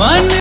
மன